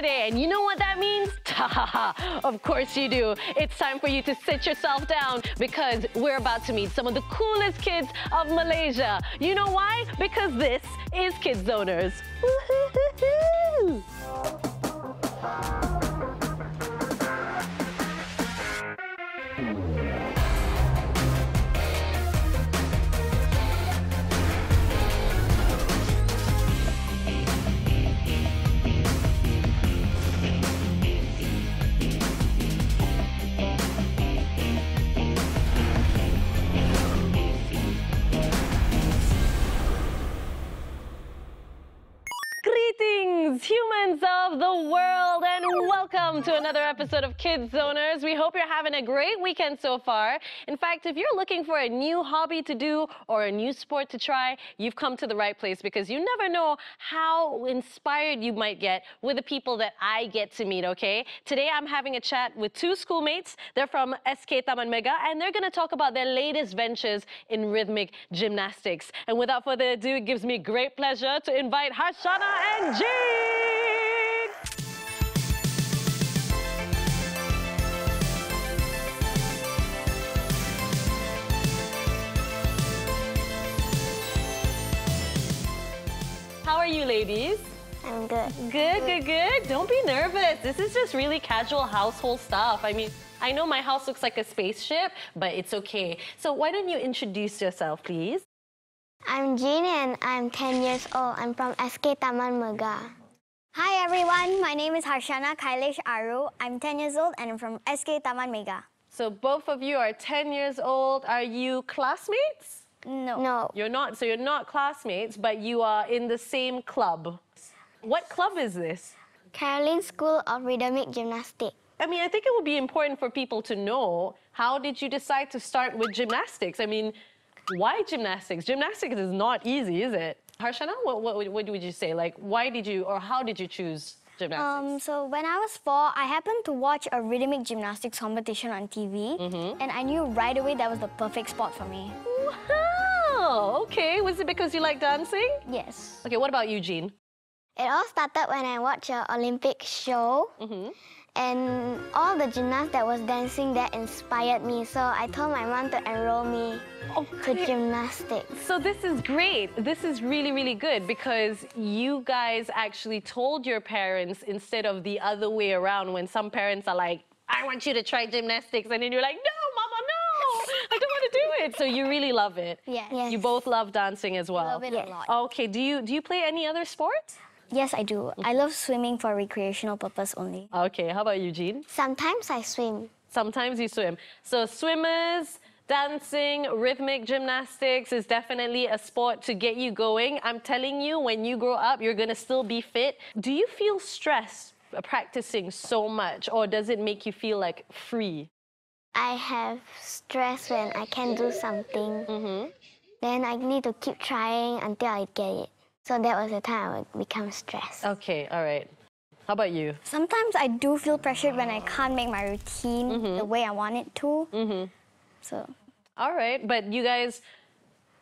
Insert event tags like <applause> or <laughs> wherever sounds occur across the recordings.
Saturday, and you know what that means? <laughs> of course you do. It's time for you to sit yourself down because we're about to meet some of the coolest kids of Malaysia. You know why? Because this is Kids Zoners. <laughs> welcome to another episode of Kids Zoners. We hope you're having a great weekend so far. In fact, if you're looking for a new hobby to do or a new sport to try, you've come to the right place because you never know how inspired you might get with the people that I get to meet, okay? Today I'm having a chat with two schoolmates. They're from SK Taman Mega, and they're gonna talk about their latest ventures in rhythmic gymnastics. And without further ado, it gives me great pleasure to invite Harshana and Jeanne! Ladies? I'm good. Good, good, good. Don't be nervous. This is just really casual household stuff. I mean, I know my house looks like a spaceship, but it's okay. So why don't you introduce yourself, please? I'm Jeanne and I'm 10 years old. I'm from SK Taman Mega. Hi everyone, my name is Harshana Kailesh Aru. I'm 10 years old and I'm from SK Taman Mega. So both of you are 10 years old. Are you classmates? No. No. You're not. So you're not classmates, but you are in the same club. What club is this? Caroline School of Rhythmic Gymnastics. I mean, I think it would be important for people to know how did you decide to start with gymnastics? I mean, why gymnastics? Gymnastics is not easy, is it? Harshana, what, what, what would you say? Like, why did you, or how did you choose gymnastics? Um, so when I was four, I happened to watch a rhythmic gymnastics competition on TV, Mm-hmm. and I knew right away that was the perfect sport for me. Wow, okay. Was it because you like dancing? Yes. Okay, what about Eugene? It all started when I watched an Olympic show. Mm-hmm. And all the gymnasts that was dancing there inspired me. So I told my mom to enroll me to gymnastics. So this is great. This is really, really good because you guys actually told your parents instead of the other way around when some parents are like, I want you to try gymnastics. And then you're like, no, mama, no, I don't want to do it. So you really love it. Yes. Yes. You both love dancing as well. Love it Yes. a lot. Okay, do you do you play any other sports? Yes, I do. I love swimming for recreational purpose only. Okay, how about Eugene? Sometimes I swim. Sometimes you swim. So swimmers, dancing, rhythmic gymnastics is definitely a sport to get you going. I'm telling you, when you grow up, you're gonna still be fit. Do you feel stressed practicing so much, or does it make you feel like free? I have stress when I can't do something. Mm-hmm. Then I need to keep trying until I get it. So that was the time I would become stressed. Okay, all right. How about you? Sometimes I do feel pressured when I can't make my routine mm-hmm. the way I want it to. Mm-hmm. So All right, but you guys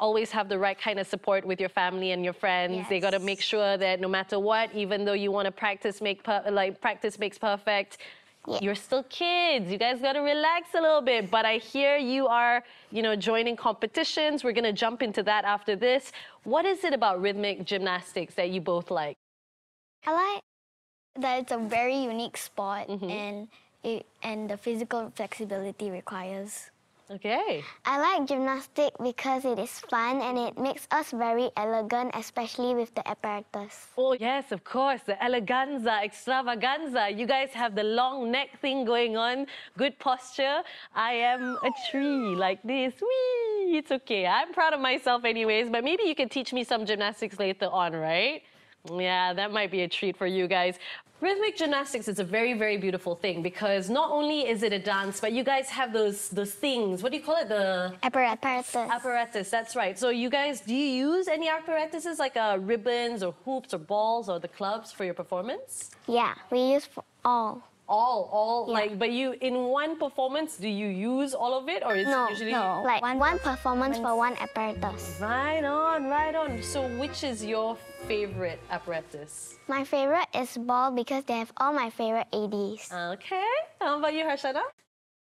always have the right kind of support with your family and your friends. They got to make sure that no matter what, even though you want to practice make per- like practice makes perfect, you're still kids. You guys got to relax a little bit. But I hear you are, you know, joining competitions. We're going to jump into that after this. What is it about rhythmic gymnastics that you both like? I like that it's a very unique sport mm-hmm. and it, and the physical flexibility requires. Okay. I like gymnastic because it is fun and it makes us very elegant, especially with the apparatus. Oh, yes, of course. The eleganza, extravaganza. You guys have the long neck thing going on. Good posture. I am a tree like this. Whee! It's okay. I'm proud of myself, anyways. But maybe you can teach me some gymnastics later on, right? Yeah, that might be a treat for you guys. Rhythmic gymnastics is a very, very beautiful thing because not only is it a dance, but you guys have those those things. What do you call it? The Apparatus. Apparatus, that's right. So you guys, do you use any apparatuses like uh, ribbons or hoops or balls or the clubs for your performance? yeah, we use all. All, all, Yeah. like, but you, in one performance, do you use all of it or is No, it usually? no. Like One one, performance for one apparatus. Right on, right on. So which is your favorite apparatus? My favorite is ball because they have all my favorite ADs. Okay. How about you, Harshana?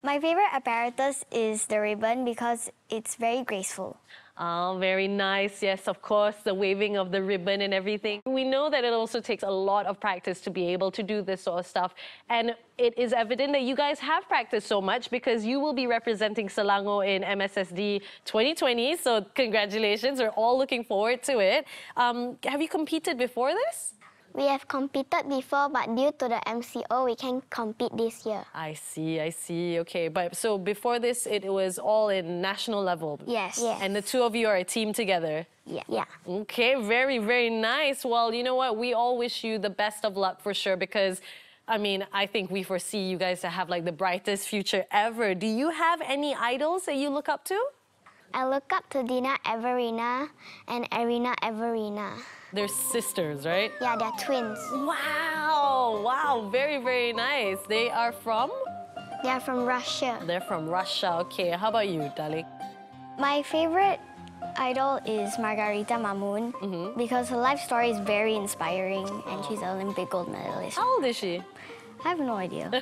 My favorite apparatus is the ribbon because it's very graceful. Oh, very nice. Yes, of course, the waving of the ribbon and everything. We know that it also takes a lot of practice to be able to do this sort of stuff. And it is evident that you guys have practiced so much because you will be representing Selangor in MSSD 2020. So, congratulations. We're all looking forward to it. Um, have you competed before this? We have competed before, but due to the MCO, we can compete this year. I see, I see. Okay, but so before this, it was all in national level. Yes. Yes. And the two of you are a team together. Yeah. Yeah. Okay, very, very nice. Well, you know what? We all wish you the best of luck for sure because. I mean, I think we foresee you guys to have like the brightest future ever. Do you have any idols that you look up to? I look up to Dina Averina and Arina Averina. They're sisters, right? Yeah, they're twins. Wow, wow, very, very nice. They are from? They are from Russia. They're from Russia. Okay, how about you, darling? My favorite idol is Margarita Mamun Mm-hmm. because her life story is very inspiring and she's an Olympic gold medalist. How old is she? I have no idea. <laughs>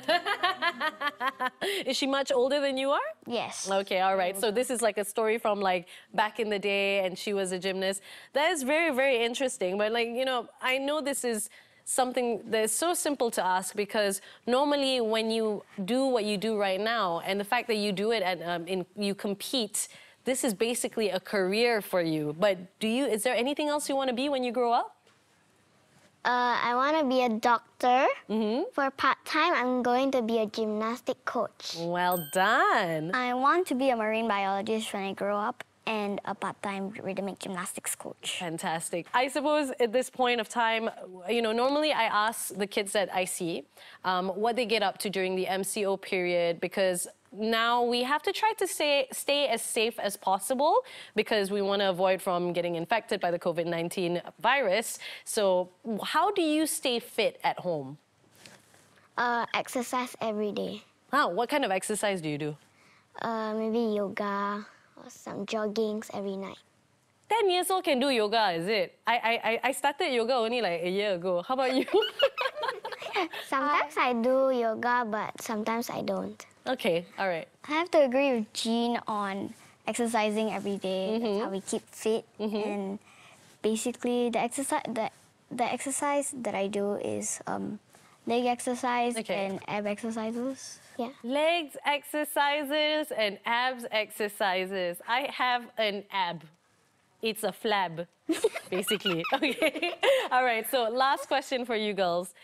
Is she much older than you are? yes. Okay, all right. So this is like a story from like back in the day, and she was a gymnast. That is very, very interesting. But like you know, I know this is something that is so simple to ask because normally when you do what you do right now, and the fact that you do it and um, in, you compete, this is basically a career for you. But do you? Is there anything else you want to be when you grow up? Uh, I want to be a doctor. Mm-hmm. For part time, I'm going to be a gymnastic coach. Well done. I want to be a marine biologist when I grow up and a part-time rhythmic gymnastics coach. Fantastic. I suppose at this point of time, you know, normally I ask the kids that I see um, what they get up to during the MCO period because now we have to try to stay, stay as safe as possible because we want to avoid from getting infected by the COVID-19 virus. So how do you stay fit at home? Uh, exercise every day. Wow, what kind of exercise do you do? Uh, maybe yoga or some joggings every night. 10 years old can do yoga, is it? I, I, I- I started yoga only like a year ago. How about you? <laughs> <laughs> Sometimes I do yoga, but sometimes I don't. Okay, all right. I have to agree with Jeanne on exercising every day. Mm-hmm. That's how we keep fit. And basically, the exercise the, the exercise that I do is um, leg exercise Okay. and ab exercises. Yeah. Legs exercises and abs exercises. I have an ab. It's a flab, basically. <laughs> Okay. All right. So, last question for you girls.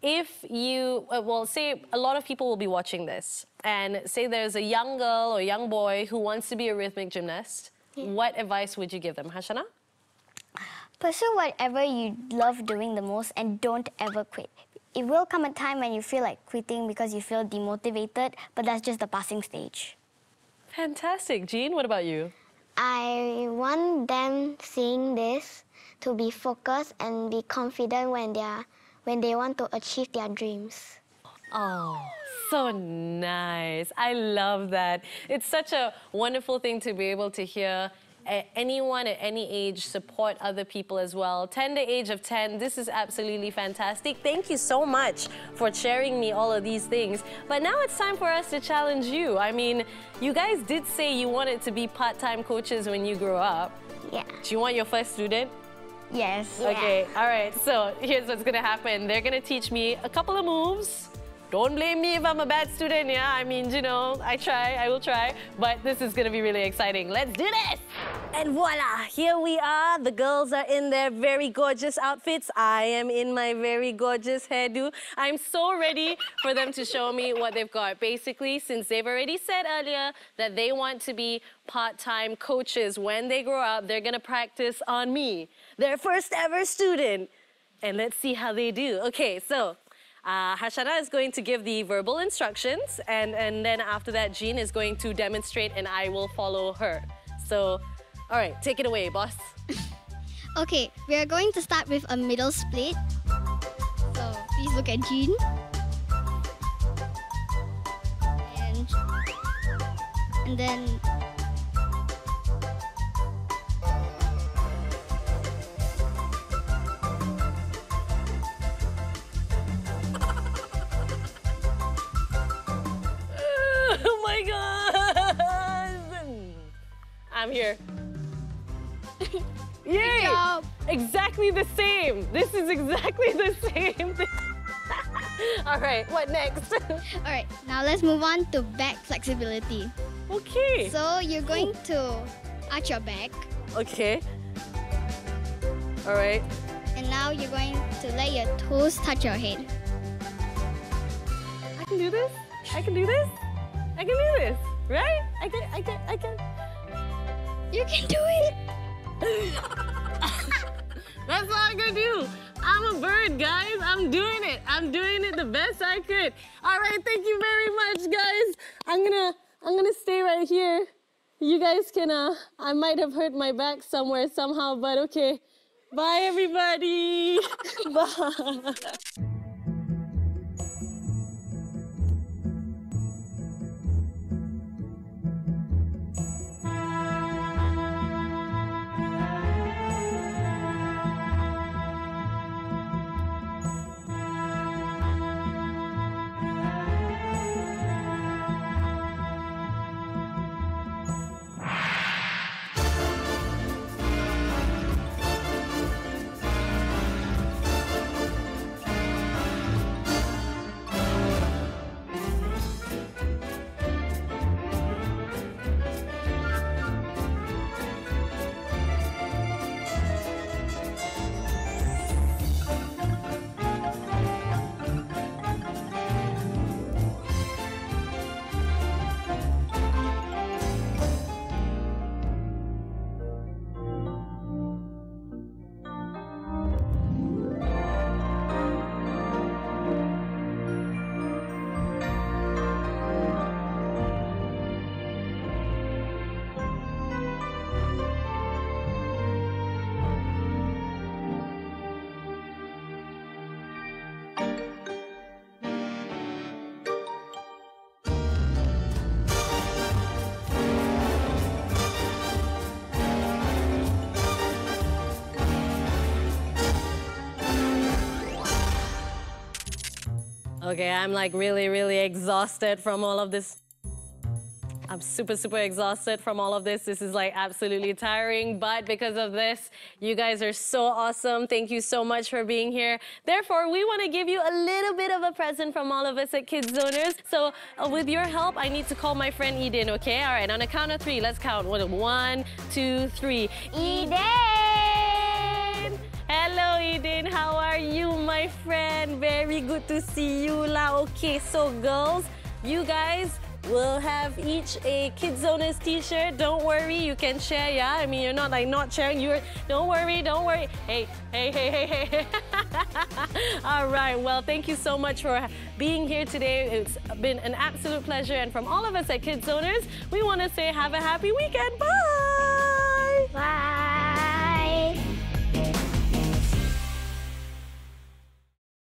If you, uh, well, say a lot of people will be watching this, and say there's a young girl or young boy who wants to be a rhythmic gymnast, what advice would you give them, Harshana? Pursue whatever you love doing the most and don't ever quit. It will come a time when you feel like quitting because you feel demotivated, but that's just the passing stage. Fantastic. Jeanne, what about you? I want them seeing this to be focused and be confident when they are when they want to achieve their dreams. Oh, so nice. I love that. It's such a wonderful thing to be able to hear a- anyone at any age support other people as well. Tender age of 10, this is absolutely fantastic. Thank you so much for sharing me all of these things. But now it's time for us to challenge you. I mean, you guys did say you wanted to be part-time coaches when you grow up. Yeah. Do you want your first student? Yes. Okay, all right. So here's what's gonna happen. They're gonna teach me a couple of moves. Don't blame me if I'm a bad student, yeah? I mean, you know, I try, I will try, but this is gonna be really exciting. Let's do this! And voila, here we are. The girls are in their very gorgeous outfits. I am in my very gorgeous hairdo. I'm so ready for them to show me what they've got. Basically, since they've already said earlier that they want to be part-time coaches when they grow up, they're gonna practice on me, their first ever student. And let's see how they do. Okay, so uh, Harshana is going to give the verbal instructions, and, and then after that, Jeanne is going to demonstrate, and I will follow her. So, all right, take it away, boss. <laughs> okay, we are going to start with a middle split. So please look at Jeanne. And, and then... <laughs> oh my god! <laughs> I'm here. Yay! Exactly the same. This is exactly the same thing. <laughs> All right, what next? <laughs> all right. Now let's move on to back flexibility. okay. So you're going to arch your back, Okay. All right. and now you're going to let your toes touch your head. I can do this. I can do this. I can do this. Right? I can. I can. I can. You can do it. That's all I'm gonna do. I'm a bird, guys. I'm doing it. I'm doing it the best I could. All right, thank you very much, guys. I'm gonna I'm gonna stay right here. You guys can uh I might have hurt my back somewhere somehow, but okay. Bye everybody. <laughs> Bye. Okay, I'm like really, really exhausted from all of this. I'm super, super exhausted from all of this. This is like absolutely tiring, but because of this, you guys are so awesome. Thank you so much for being here. Therefore, we want to give you a little bit of a present from all of us at Kids Zoners. So, uh, with your help, I need to call my friend Eden, okay? All right, on a count of three, let's count. One, two, three. Eden! Hello, Eden. How are you, my friend? Very good to see you, la. Okay, so girls, you guys will have each a Kids Zoners t-shirt. Don't worry, you can share, yeah? I mean, you're not like not sharing. You're, don't worry, don't worry. Hey, hey, hey, hey, hey. <laughs> all right, well, thank you so much for being here today. It's been an absolute pleasure. And from all of us at Kids Zoners, we want to say have a happy weekend. Bye! Bye.